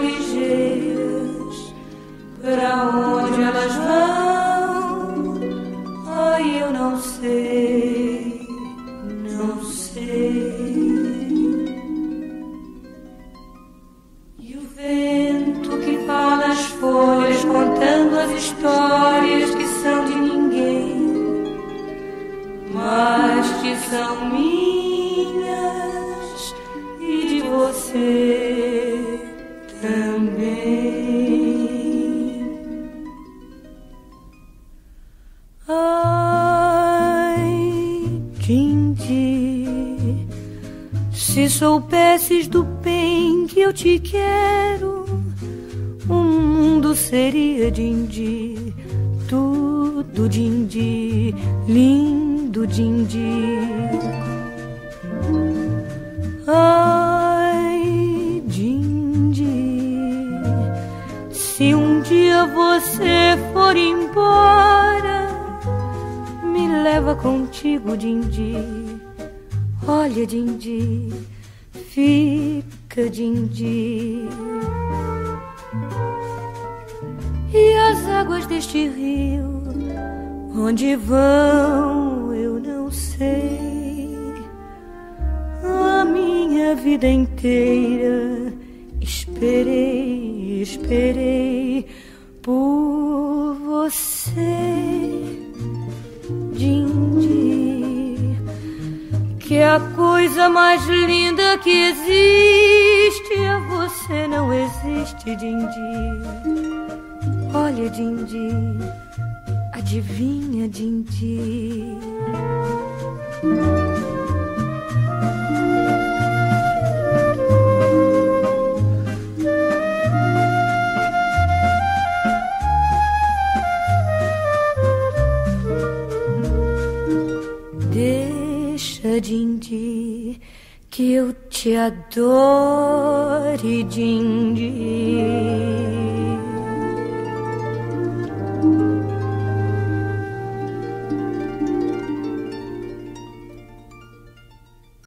ligeiras, pra onde elas vão? Ai, eu não sei, não sei. E o vento que fala as folhas, contando as histórias que são de ninguém, mas que são minhas soubesses do bem que eu te quero, o mundo seria Dindi, tudo Dindi, lindo Dindi. Ai, se um dia você for embora, me leva contigo, Dindi. Olha, Dindi, fica, Dindi. E as águas deste rio, onde vão, eu não sei a minha vida inteira esperei, esperei por você, Dindi. Que a coisa mais linda que existe é você, não existe, Dindi. Olha, Dindi, adivinha, Dindi. Dindi, que eu te adore, Dindi.